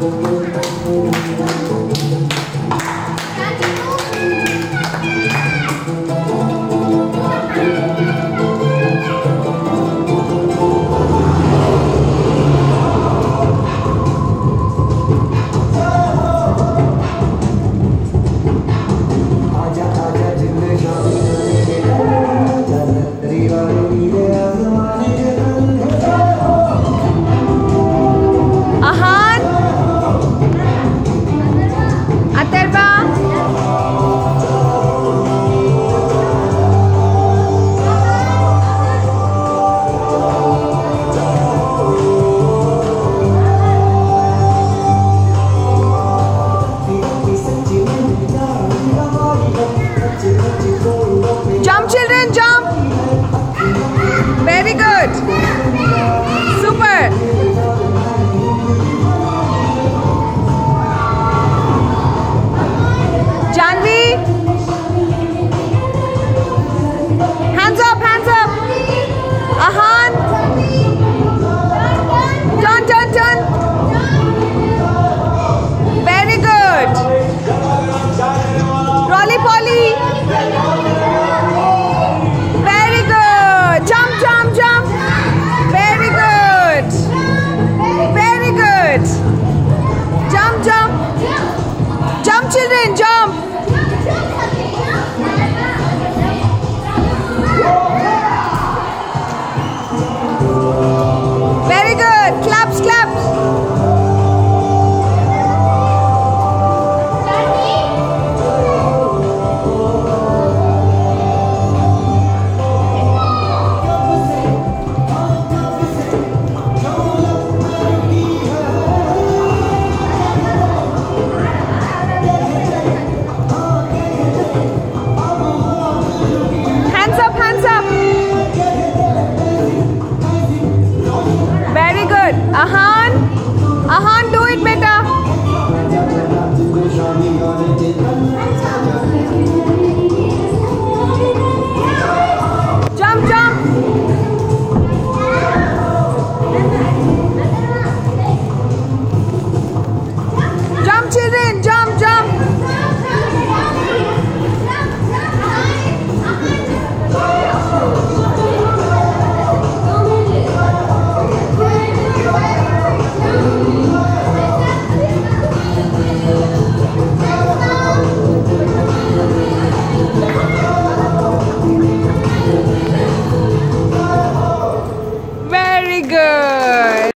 आजा Aha!